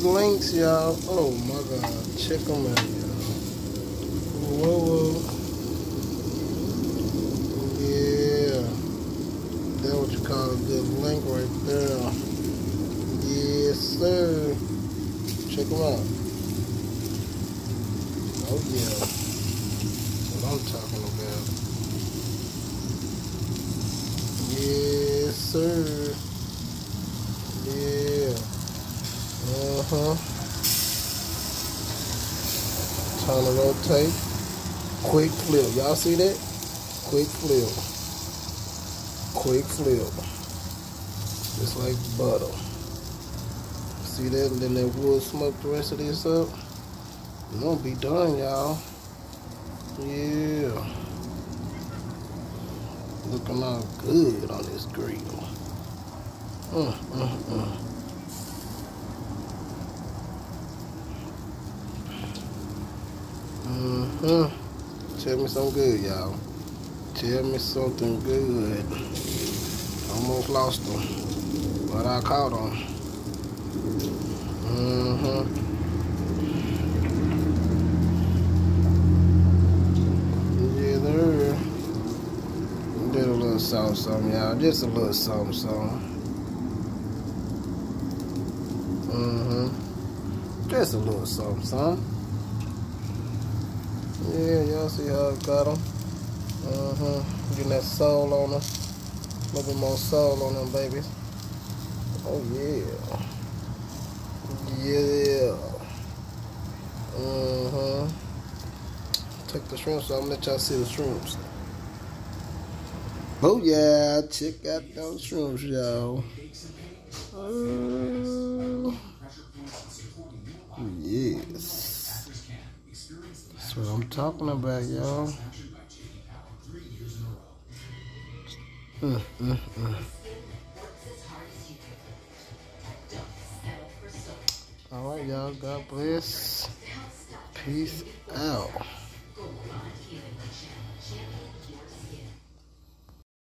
these links, y'all. Oh my God, check them out, y'all. Whoa, whoa. Yeah, that's what you call a good link right there. Yes, sir. Check them out. Oh yeah, that's what I'm talking about. Yes, sir. Yeah. Uh-huh. Turn to rotate. Quick flip. Y'all see that? Quick flip. Quick flip. Just like butter. See that? And then that wood smoke the rest of this up. It won't be done, y'all. Yeah. Looking all good on this grill. Mm, mm, mm. Mm-hmm. Tell me something good, y'all. Tell me something good. Almost lost them, but I caught them. Mm-hmm. Yeah, there. Did a little something, something, y'all. Just a little something, something. Mm-hmm. Just a little something, something. Yeah, y'all see how I got them. Mm-hmm. Getting that soul on them. A little bit more soul on them, babies. Oh, yeah. Yeah. Mm-hmm. Take the shrimps so I'm let y'all see the shrimps. Oh, yeah. Check out those shrimps, y'all. Uh, yes. That's what I'm talking about, y'all. Uh, uh, uh. All right, y'all. God bless. Peace out.